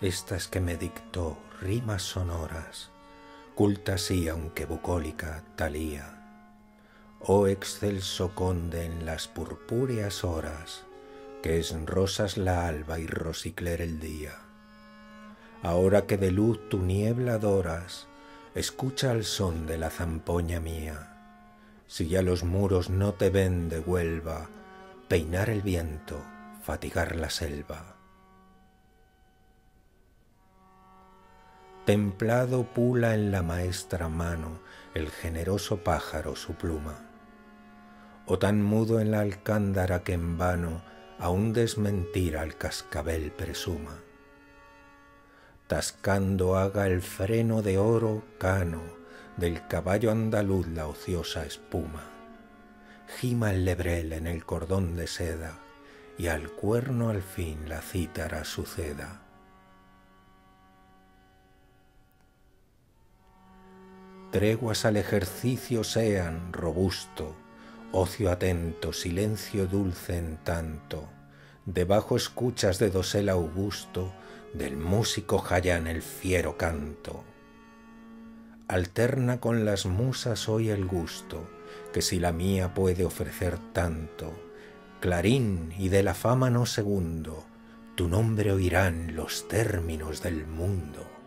estas que me dictó rimas sonoras, culta sí aunque bucólica talía. Oh excelso conde en las purpúreas horas, que es rosas la alba y rosicler el día. Ahora que de luz tu niebla adoras, escucha el son de la zampoña mía. Si ya los muros no te ven de Huelva, peinar el viento, fatigar la selva. Templado pula en la maestra mano el generoso pájaro su pluma, o tan mudo en la alcándara que en vano aún desmentir al cascabel presuma. Tascando haga el freno de oro cano del caballo andaluz la ociosa espuma. Gima el lebrel en el cordón de seda y al cuerno al fin la cítara suceda treguas al ejercicio sean robusto, ocio atento, silencio dulce en tanto, debajo escuchas de dosel augusto, del músico jayán el fiero canto. Alterna con las musas hoy el gusto, que si la mía puede ofrecer tanto, clarín y de la fama no segundo, tu nombre oirán los términos del mundo.